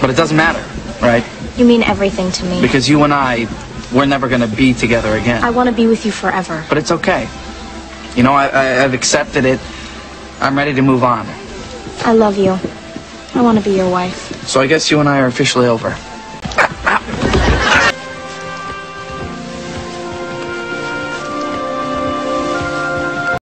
But it doesn't matter, right? You mean everything to me. Because you and I, we're never going to be together again. I want to be with you forever. But it's okay. You know, I, I, I've accepted it. I'm ready to move on. I love you. I want to be your wife. So I guess you and I are officially over.